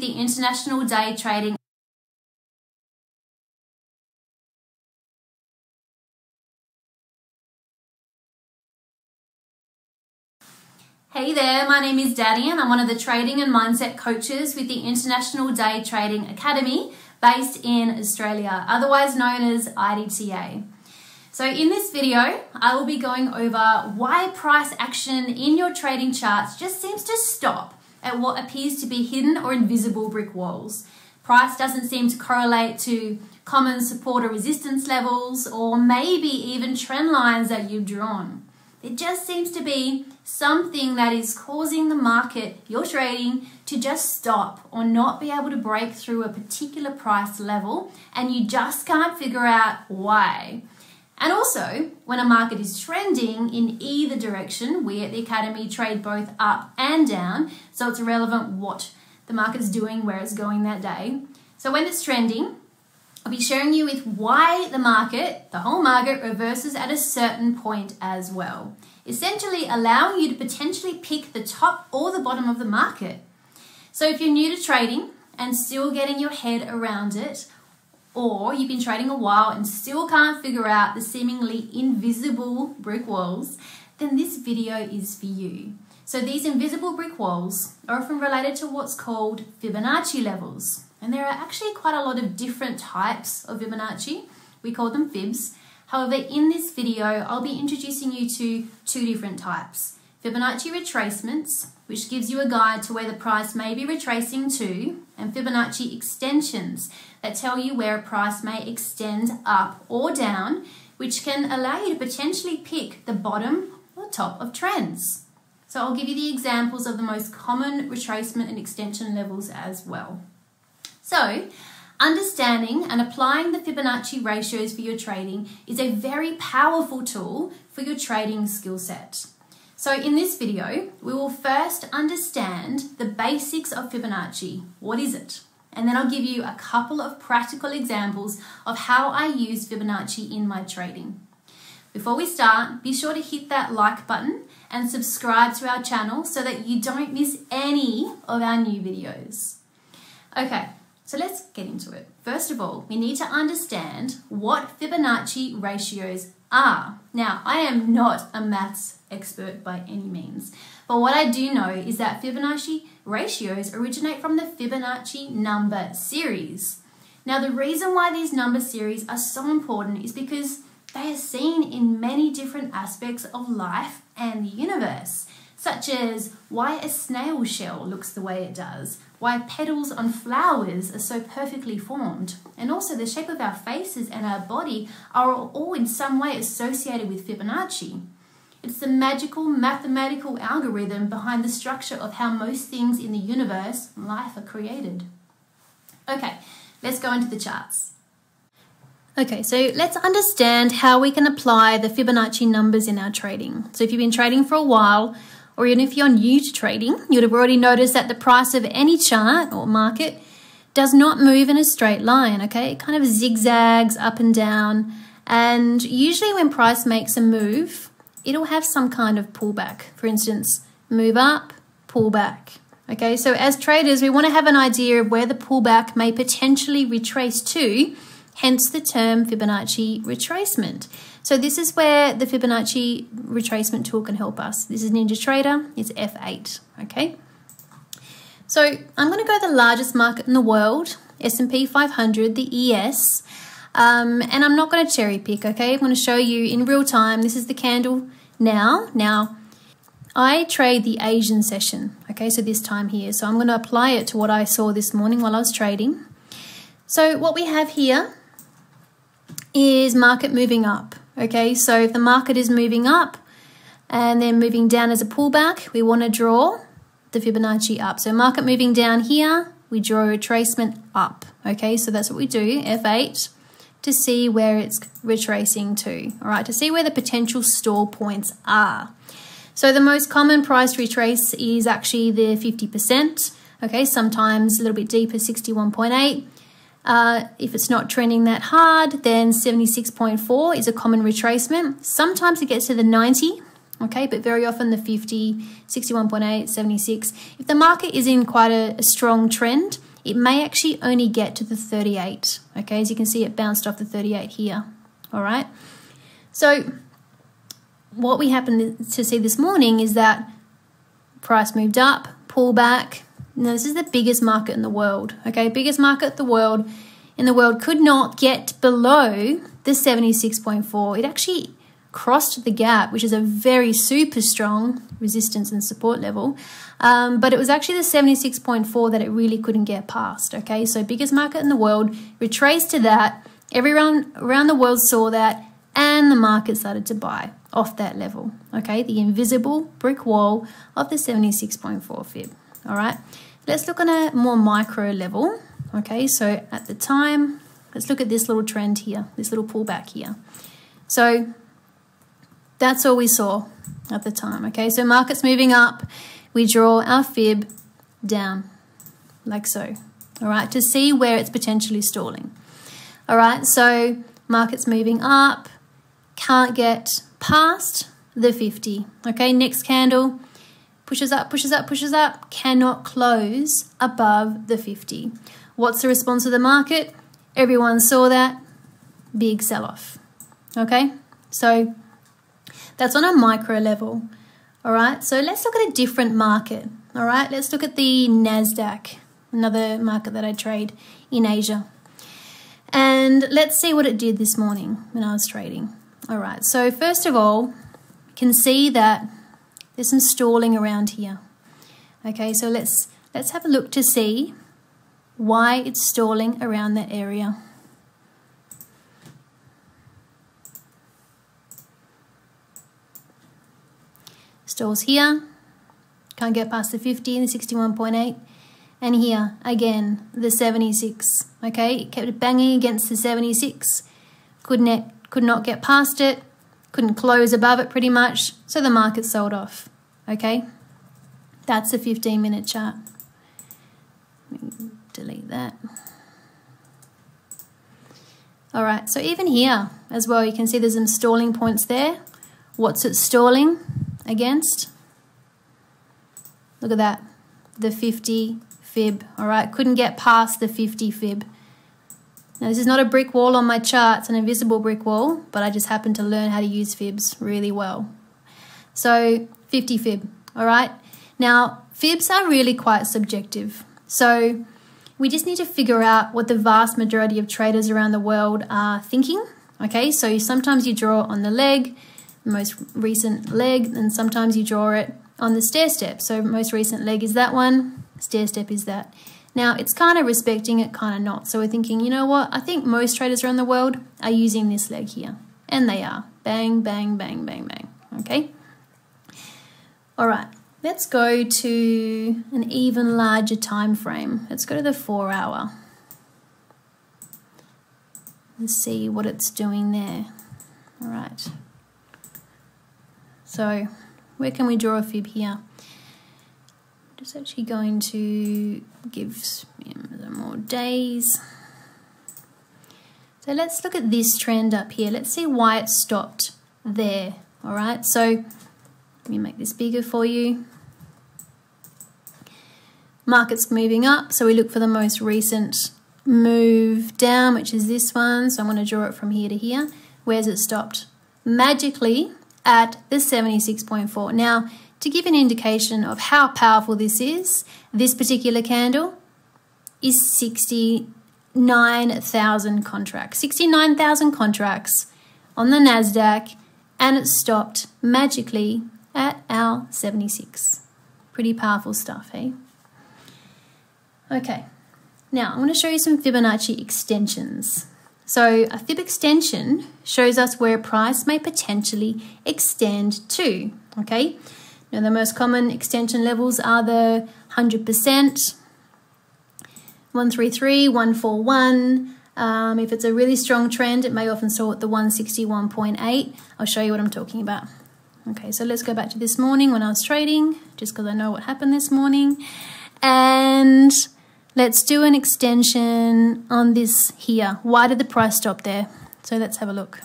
the International Day Trading Hey there, my name is Danny and I'm one of the trading and mindset coaches with the International Day Trading Academy based in Australia, otherwise known as IDTA. So in this video, I will be going over why price action in your trading charts just seems to stop at what appears to be hidden or invisible brick walls. Price doesn't seem to correlate to common support or resistance levels or maybe even trend lines that you've drawn. It just seems to be something that is causing the market you're trading to just stop or not be able to break through a particular price level and you just can't figure out why. And also, when a market is trending in either direction, we at the Academy trade both up and down, so it's relevant what the market's doing, where it's going that day. So when it's trending, I'll be sharing you with why the market, the whole market, reverses at a certain point as well. Essentially allowing you to potentially pick the top or the bottom of the market. So if you're new to trading and still getting your head around it, or you've been trading a while and still can't figure out the seemingly invisible brick walls, then this video is for you. So these invisible brick walls are often related to what's called Fibonacci levels. And there are actually quite a lot of different types of Fibonacci. We call them fibs. However, in this video, I'll be introducing you to two different types. Fibonacci retracements, which gives you a guide to where the price may be retracing to, and Fibonacci extensions that tell you where a price may extend up or down, which can allow you to potentially pick the bottom or top of trends. So I'll give you the examples of the most common retracement and extension levels as well. So, understanding and applying the Fibonacci ratios for your trading is a very powerful tool for your trading skill set. So in this video, we will first understand the basics of Fibonacci. What is it? And then I'll give you a couple of practical examples of how I use Fibonacci in my trading. Before we start, be sure to hit that like button and subscribe to our channel so that you don't miss any of our new videos. Okay, so let's get into it. First of all, we need to understand what Fibonacci ratios are. Now, I am not a maths expert by any means, but what I do know is that Fibonacci ratios originate from the Fibonacci number series. Now, the reason why these number series are so important is because they are seen in many different aspects of life and the universe such as why a snail shell looks the way it does, why petals on flowers are so perfectly formed, and also the shape of our faces and our body are all in some way associated with Fibonacci. It's the magical mathematical algorithm behind the structure of how most things in the universe, life, are created. Okay, let's go into the charts. Okay, so let's understand how we can apply the Fibonacci numbers in our trading. So if you've been trading for a while, or even if you're new to trading, you'd have already noticed that the price of any chart or market does not move in a straight line, okay? It kind of zigzags up and down. And usually when price makes a move, it'll have some kind of pullback. For instance, move up, pull back. Okay, so as traders, we want to have an idea of where the pullback may potentially retrace to, hence the term Fibonacci retracement. So this is where the Fibonacci retracement tool can help us. This is NinjaTrader, it's F8, okay? So I'm going to go the largest market in the world, S&P 500, the ES, um, and I'm not going to cherry pick, okay? I'm going to show you in real time. This is the candle now. Now, I trade the Asian session, okay, so this time here. So I'm going to apply it to what I saw this morning while I was trading. So what we have here is market moving up. Okay, so if the market is moving up and then moving down as a pullback, we want to draw the Fibonacci up. So market moving down here, we draw a retracement up. Okay, so that's what we do, F8, to see where it's retracing to. All right, to see where the potential stall points are. So the most common price retrace is actually the 50%. Okay, sometimes a little bit deeper, 61.8. Uh, if it's not trending that hard, then 76.4 is a common retracement. Sometimes it gets to the 90, okay, but very often the 50, 61.8, 76. If the market is in quite a, a strong trend, it may actually only get to the 38. Okay, as you can see, it bounced off the 38 here. All right. So what we happened to see this morning is that price moved up, pull back. Now this is the biggest market in the world. Okay, biggest market in the world in the world could not get below the 76.4. It actually crossed the gap, which is a very super strong resistance and support level. Um, but it was actually the 76.4 that it really couldn't get past. Okay, so biggest market in the world, retraced to that. Everyone around the world saw that, and the market started to buy off that level. Okay, the invisible brick wall of the 76.4 fib. All right, let's look on a more micro level. Okay, so at the time, let's look at this little trend here, this little pullback here. So that's all we saw at the time. Okay, so markets moving up, we draw our fib down like so. All right, to see where it's potentially stalling. All right, so markets moving up, can't get past the 50. Okay, next candle pushes up, pushes up, pushes up, cannot close above the 50. What's the response of the market? Everyone saw that, big sell off. Okay, so that's on a micro level. All right, so let's look at a different market. All right, let's look at the NASDAQ, another market that I trade in Asia. And let's see what it did this morning when I was trading. All right, so first of all, can see that there's some stalling around here. Okay, so let's let's have a look to see why it's stalling around that area. Stalls here, can't get past the 50 and the 61.8. And here, again, the 76, okay? It kept banging against the 76. Could not, could not get past it, couldn't close above it pretty much, so the market sold off, okay? That's a 15 minute chart. Delete that. All right, so even here as well, you can see there's some stalling points there. What's it stalling? against. Look at that, the 50 fib, all right? Couldn't get past the 50 fib. Now this is not a brick wall on my chart, it's an invisible brick wall, but I just happened to learn how to use fibs really well. So 50 fib, all right? Now, fibs are really quite subjective. So we just need to figure out what the vast majority of traders around the world are thinking. Okay, so sometimes you draw on the leg, most recent leg, and sometimes you draw it on the stair step. So most recent leg is that one, stair step is that. Now it's kind of respecting it, kind of not. So we're thinking, you know what? I think most traders around the world are using this leg here, and they are. Bang, bang, bang, bang, bang. Okay. All right. Let's go to an even larger time frame. Let's go to the four hour. Let's see what it's doing there. All right. So where can we draw a fib here? Just actually going to give more days. So let's look at this trend up here. Let's see why it stopped there. All right, so let me make this bigger for you. Market's moving up, so we look for the most recent move down, which is this one. So I'm going to draw it from here to here. Where's it stopped? Magically, at the 76.4. Now, to give an indication of how powerful this is, this particular candle is 69,000 contracts. 69,000 contracts on the NASDAQ and it stopped magically at our 76. Pretty powerful stuff, hey? Okay, now I'm going to show you some Fibonacci extensions. So a fib extension shows us where price may potentially extend to, okay? Now the most common extension levels are the 100%, 133, 141. Um, if it's a really strong trend, it may often at the 161.8. I'll show you what I'm talking about. Okay, so let's go back to this morning when I was trading, just because I know what happened this morning. And Let's do an extension on this here. Why did the price stop there? So let's have a look.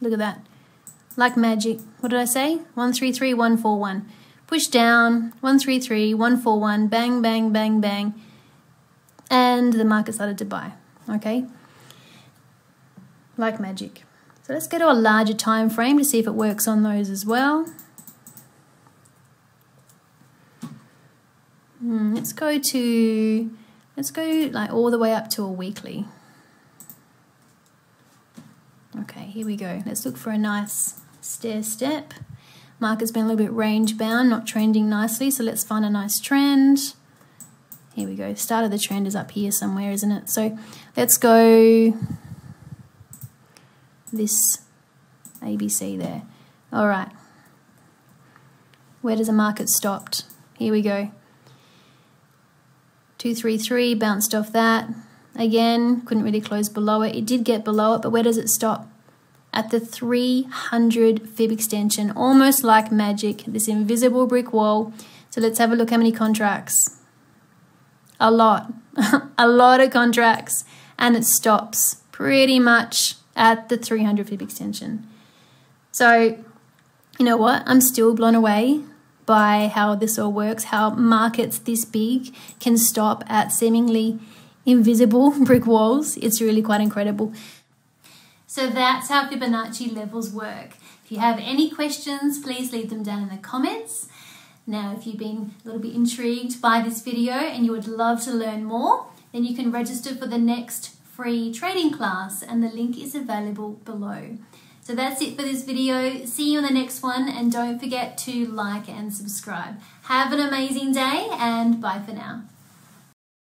Look at that. Like magic. What did I say? 133141. push down, 133, 141, bang, bang, bang, bang, and the market started to buy, okay? Like magic. So let's go to a larger time frame to see if it works on those as well. Hmm, let's go to, let's go like all the way up to a weekly. Okay, here we go. Let's look for a nice stair step. Market's been a little bit range bound, not trending nicely, so let's find a nice trend. Here we go. Start of the trend is up here somewhere, isn't it? So let's go this ABC there. All right. Where does the market stopped? Here we go. 233 bounced off that. Again, couldn't really close below it. It did get below it, but where does it stop? At the 300 fib extension, almost like magic, this invisible brick wall. So let's have a look how many contracts. A lot, a lot of contracts. And it stops pretty much at the 300 fib extension. So, you know what? I'm still blown away by how this all works, how markets this big can stop at seemingly invisible brick walls. It's really quite incredible. So that's how Fibonacci levels work. If you have any questions, please leave them down in the comments. Now, if you've been a little bit intrigued by this video and you would love to learn more, then you can register for the next free trading class and the link is available below. So that's it for this video. See you on the next one and don't forget to like and subscribe. Have an amazing day and bye for now.